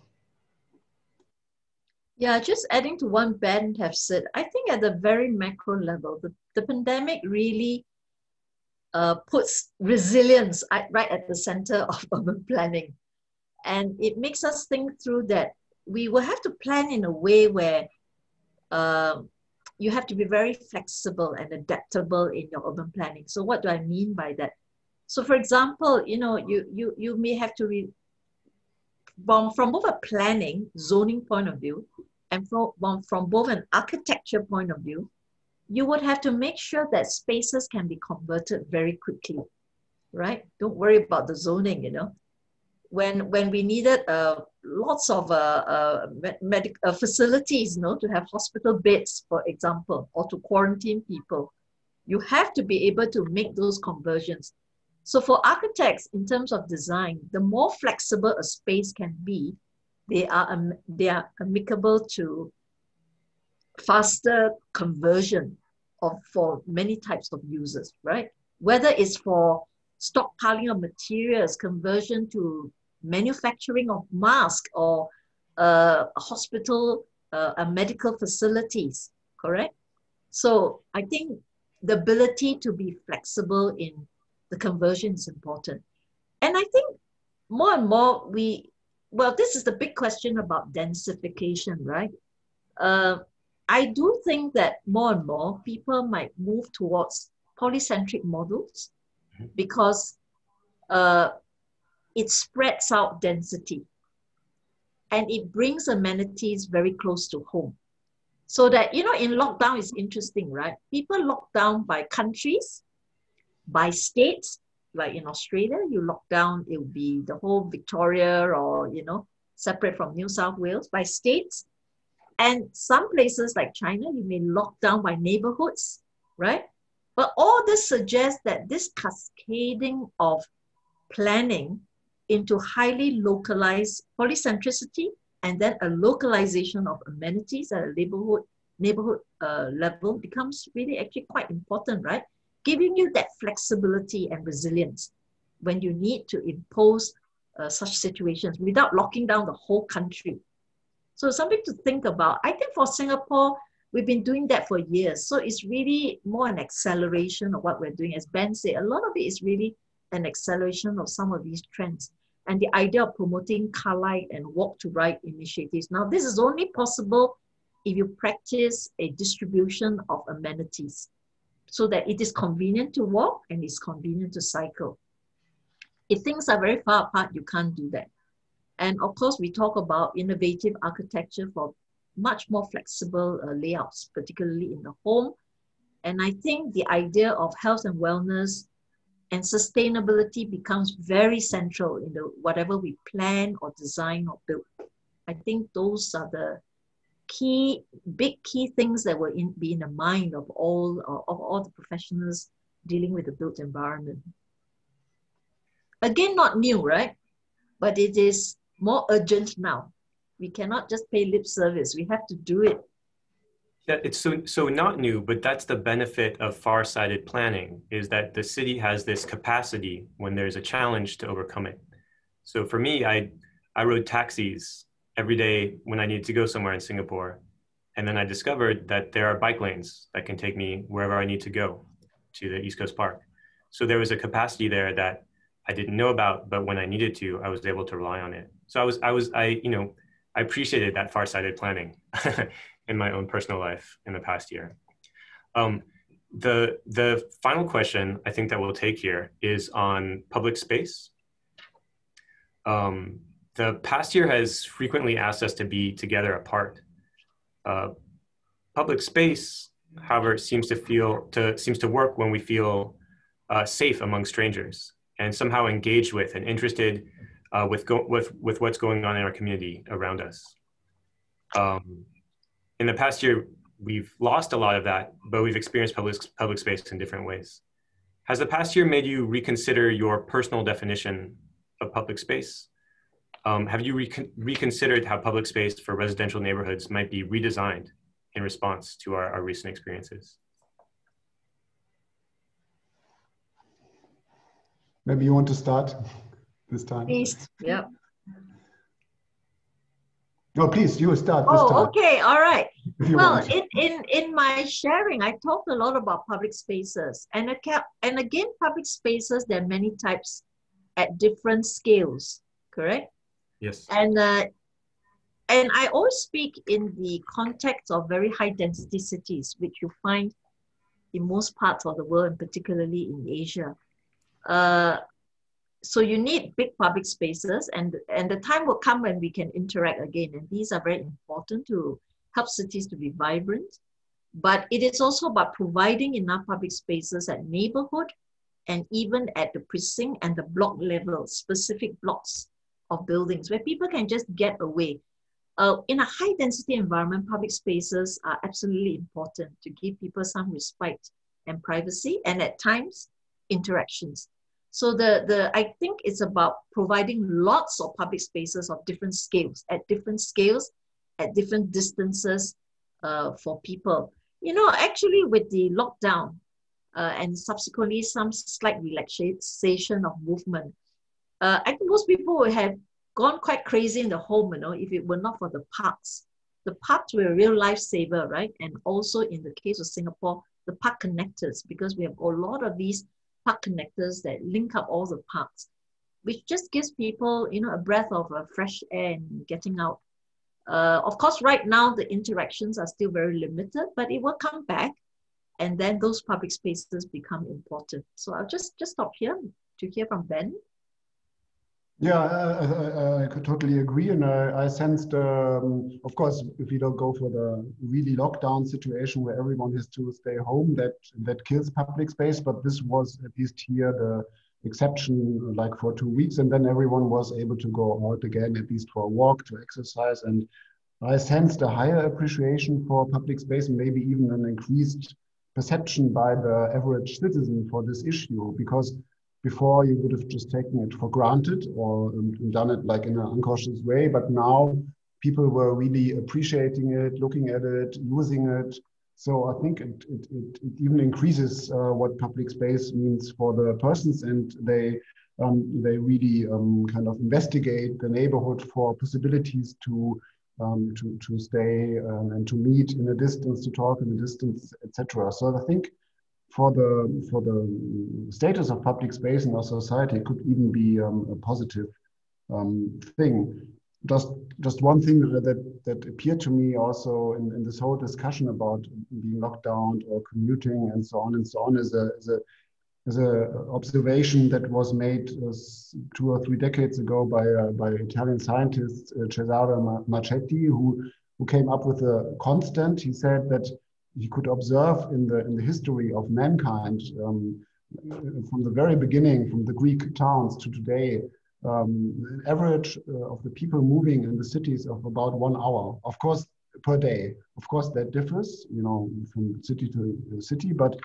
Yeah, just adding to what Ben have said, I think at the very macro level, the, the pandemic really uh, puts resilience right at the center of urban planning. And it makes us think through that we will have to plan in a way where uh, you have to be very flexible and adaptable in your urban planning. So what do I mean by that? So for example, you know, you you you may have to re, from, from both a planning, zoning point of view, and from, from both an architecture point of view, you would have to make sure that spaces can be converted very quickly, right? Don't worry about the zoning, you know when when we needed uh, lots of uh, uh, medical uh, facilities, you know, to have hospital beds, for example, or to quarantine people, you have to be able to make those conversions. So for architects, in terms of design, the more flexible a space can be, they are um, they are amicable to faster conversion of for many types of users, right? Whether it's for stockpiling of materials, conversion to manufacturing of masks or uh, hospital uh, medical facilities, correct? So I think the ability to be flexible in the conversion is important. And I think more and more we, well, this is the big question about densification, right? Uh, I do think that more and more people might move towards polycentric models mm-hmm. because uh, it spreads out density and it brings amenities very close to home. So that, you know, in lockdown is interesting, right? People lock down by countries, By states, like in Australia, you lock down, it will be the whole Victoria or, you know, separate from New South Wales by states. And some places like China, you may lock down by neighborhoods, right? But all this suggests that this cascading of planning into highly localized polycentricity and then a localization of amenities at a neighborhood neighborhood uh, level becomes really actually quite important, right? Giving you that flexibility and resilience when you need to impose uh, such situations without locking down the whole country. So something to think about. I think for Singapore, we've been doing that for years. So it's really more an acceleration of what we're doing. As Ben said, a lot of it is really an acceleration of some of these trends and the idea of promoting car lite and walk to ride initiatives. Now, this is only possible if you practice a distribution of amenities so that it is convenient to walk and it's convenient to cycle. If things are very far apart, you can't do that. And of course, we talk about innovative architecture for much more flexible uh, layouts, particularly in the home. And I think the idea of health and wellness and sustainability becomes very central in the whatever we plan or design or build. I think those are the key, big key things that will in, be in the mind of all of all the professionals dealing with the built environment. Again, not new, right? But it is more urgent now. We cannot just pay lip service. We have to do it yeah, it's so so not new, but that's the benefit of far-sighted planning is that the city has this capacity when there's a challenge to overcome it. So for me, I I rode taxis every day when I needed to go somewhere in Singapore, and then I discovered that there are bike lanes that can take me wherever I need to go to the East Coast Park. So there was a capacity there that I didn't know about, but when I needed to, I was able to rely on it. So I was I was I you know I appreciated that far-sighted planning. in my own personal life in the past year. Um, the, the final question I think that we'll take here is on public space. Um, the past year has frequently asked us to be together apart. Uh, public space, however, seems to feel to seems to work when we feel uh, safe among strangers and somehow engaged with and interested uh, with, go- with, with what's going on in our community around us. Um, in the past year, we've lost a lot of that, but we've experienced public, public space in different ways. Has the past year made you reconsider your personal definition of public space? Um, have you recon reconsidered how public space for residential neighborhoods might be redesigned in response to our, our recent experiences? Maybe you want to start this time. Please, yeah. No, please, you start. Oh, okay, all right. Well, in, in, in my sharing, I talked a lot about public spaces. And, and again, public spaces, there are many types at different scales, correct? Yes. And, uh, and I always speak in the context of very high density cities, which you find in most parts of the world, and particularly in Asia. Uh, so you need big public spaces and, and the time will come when we can interact again. And these are very important to help cities to be vibrant. But it is also about providing enough public spaces at neighborhood and even at the precinct and the block level, specific blocks of buildings where people can just get away. Uh, in a high density environment, public spaces are absolutely important to give people some respite and privacy and at times interactions. So the, the I think it's about providing lots of public spaces of different scales, at different scales, at different distances uh, for people. You know, actually with the lockdown uh, and subsequently some slight relaxation of movement, uh, I think most people would have gone quite crazy in the home, you know, if it were not for the parks. The parks were a real lifesaver, right? And also in the case of Singapore, the park connectors, because we have a lot of these park connectors that link up all the parks, which just gives people, you know, a breath of uh, fresh air and getting out. Uh, of course, right now the interactions are still very limited, but it will come back, and then those public spaces become important. So I'll just just stop here to hear from Ben. Yeah, I, I, I, could totally agree, and I, I sensed, um, of course, if we don't go for the really lockdown situation where everyone has to stay home, that that kills public space. But this was at least here the exception, like for two weeks, and then everyone was able to go out again, at least for a walk, to exercise, and I sensed a higher appreciation for public space, and maybe even an increased perception by the average citizen for this issue, because before you would have just taken it for granted or um, done it like in an unconscious way. But now people were really appreciating it, looking at it, using it. So I think it, it, it, it even increases uh, what public space means for the persons and they um, they really um, kind of investigate the neighborhood for possibilities to um, to, to stay um, and to meet in a distance, to talk in a distance, etc. So I think for the for the status of public space in our society could even be um, a positive um, thing. Just just one thing that that appeared to me also in, in this whole discussion about being locked down or commuting and so on and so on is a is a is a observation that was made uh, two or three decades ago by uh, by Italian scientist uh, Cesare Marchetti, who who came up with a constant. He said that you could observe in the in the history of mankind um, from the very beginning, from the Greek towns to today, um, an average uh, of the people moving in the cities of about one hour. Of course, per day. Of course, that differs, you know, from city to city, but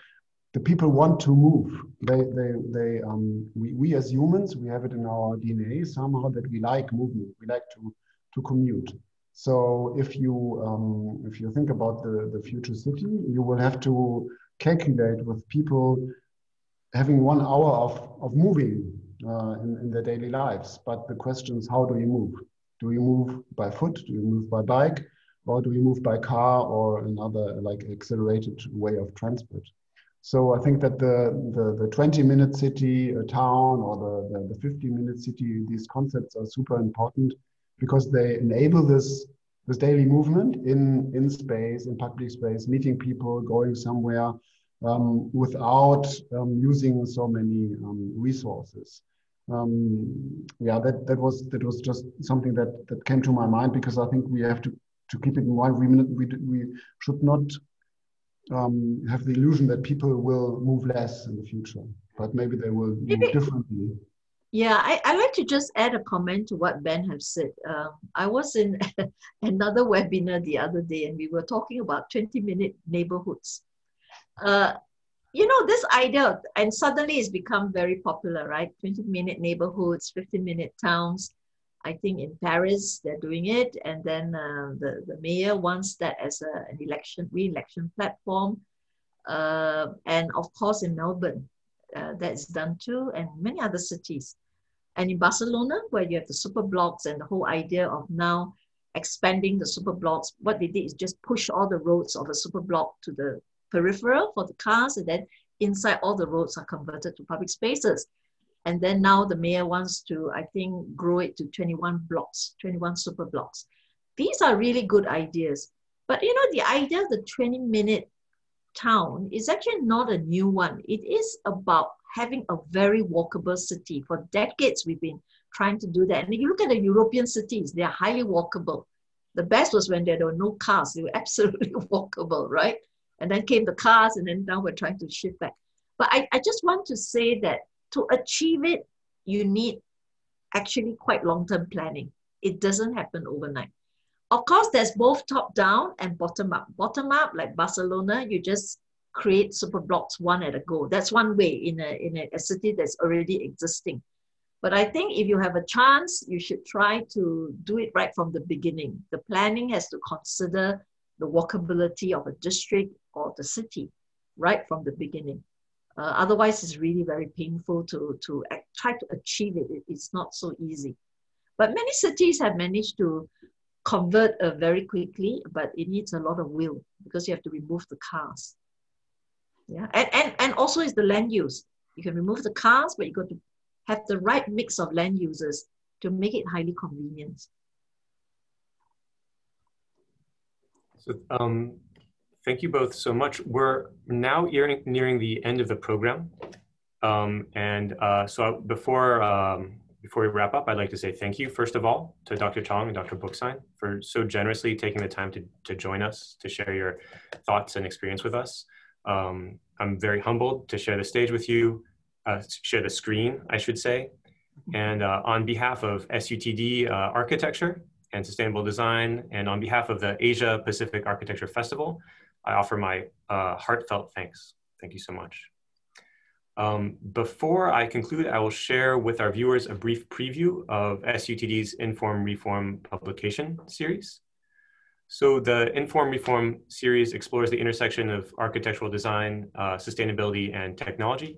the people want to move. They, they, they, um, we, we as humans, we have it in our DNA somehow that we like movement. We like to, to commute. So if you um, if you think about the, the future city, you will have to calculate with people having one hour of, of moving uh, in, in their daily lives. But the question is, how do you move? Do you move by foot? Do you move by bike? Or do you move by car or another like accelerated way of transport? So I think that the, the, the 20 minute city, a town, or the, the, the 50 minute city, these concepts are super important because they enable this this daily movement in in space in public space meeting people going somewhere um, without um, using so many um, resources. Um, yeah that that was that was just something that that came to my mind because i think we have to to keep it in mind. We we, we should not um, have the illusion that people will move less in the future but maybe they will move differently yeah, I, I like to just add a comment to what Ben has said. Um, I was in another webinar the other day and we were talking about 20 minute neighborhoods. Uh, you know, this idea, and suddenly it's become very popular, right? 20 minute neighborhoods, 15 minute towns. I think in Paris they're doing it, and then uh, the, the mayor wants that as a, an election, re election platform. Uh, and of course, in Melbourne, uh, that's done too, and many other cities. And in Barcelona, where you have the super blocks and the whole idea of now expanding the super blocks, what they did is just push all the roads of a super block to the peripheral for the cars, and then inside all the roads are converted to public spaces. And then now the mayor wants to, I think, grow it to 21 blocks, 21 super blocks. These are really good ideas. But you know, the idea of the 20 minute town is actually not a new one. It is about having a very walkable city. For decades, we've been trying to do that. And if you look at the European cities, they are highly walkable. The best was when there were no cars, they were absolutely walkable, right? And then came the cars, and then now we're trying to shift back. But I, I just want to say that to achieve it, you need actually quite long term planning. It doesn't happen overnight. Of course, there's both top down and bottom up. Bottom up, like Barcelona, you just create super blocks one at a go. That's one way in a, in a, city that's already existing. But I think if you have a chance, you should try to do it right from the beginning. The planning has to consider the walkability of a district or the city right from the beginning. Uh, otherwise, it's really very painful to, to act, try to achieve it. it. It's not so easy. But many cities have managed to convert uh, very quickly, but it needs a lot of will because you have to remove the cars. Yeah, and, and, and also is the land use. You can remove the cars, but you got to have the right mix of land users to make it highly convenient. So um, thank you both so much. We're now nearing, nearing the end of the program. Um, and uh, so before um, before we wrap up, I'd like to say thank you, first of all, to Dr. Cheong and Dr. Boucsein for so generously taking the time to, to join us, to share your thoughts and experience with us. Um, I'm very humbled to share the stage with you, uh, share the screen, I should say. And uh, on behalf of SUTD uh, Architecture and Sustainable Design, and on behalf of the Asia Pacific Architecture Festival, I offer my uh, heartfelt thanks. Thank you so much. Um, before I conclude, I will share with our viewers a brief preview of SUTD's Inform Reform publication series. So the Inform Reform series explores the intersection of architectural design, uh, sustainability, and technology,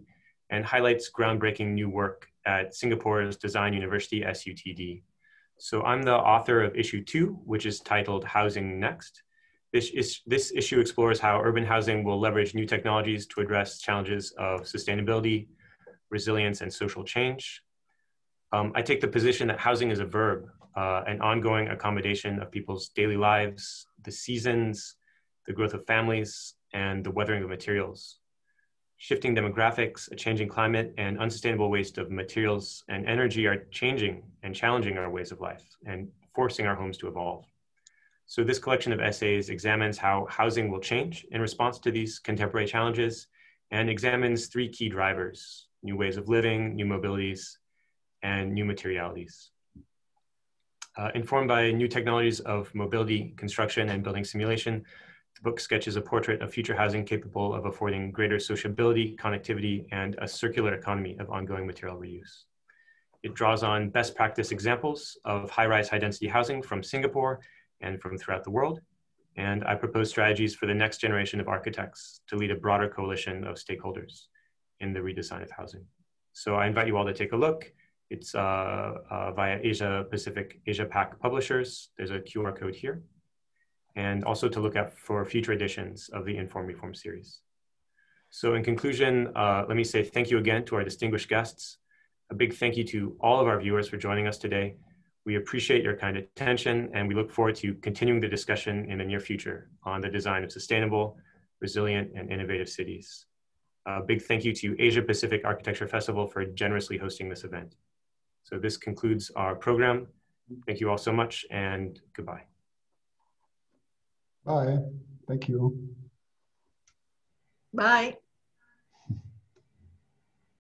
and highlights groundbreaking new work at Singapore's Design University, SUTD. So I'm the author of issue two, which is titled Housing Next, this, is, this issue explores how urban housing will leverage new technologies to address challenges of sustainability, resilience, and social change. Um, I take the position that housing is a verb, uh, an ongoing accommodation of people's daily lives, the seasons, the growth of families, and the weathering of materials. Shifting demographics, a changing climate, and unsustainable waste of materials and energy are changing and challenging our ways of life and forcing our homes to evolve. So this collection of essays examines how housing will change in response to these contemporary challenges and examines three key drivers, new ways of living, new mobilities, and new materialities. Uh, informed by new technologies of mobility, construction, and building simulation, the book sketches a portrait of future housing capable of affording greater sociability, connectivity, and a circular economy of ongoing material reuse. It draws on best practice examples of high-rise, high-density housing from Singapore and from throughout the world. And I propose strategies for the next generation of architects to lead a broader coalition of stakeholders in the redesign of housing. So I invite you all to take a look. It's uh, uh, via Asia Pacific, Asia Pac publishers. There's a QR code here. And also to look out for future editions of the Inform Reform series. So in conclusion, uh, let me say thank you again to our distinguished guests. A big thank you to all of our viewers for joining us today. We appreciate your kind attention and we look forward to continuing the discussion in the near future on the design of sustainable, resilient, and innovative cities. A big thank you to Asia Pacific Architecture Festival for generously hosting this event. So this concludes our program. Thank you all so much and goodbye. Bye. Thank you. Bye.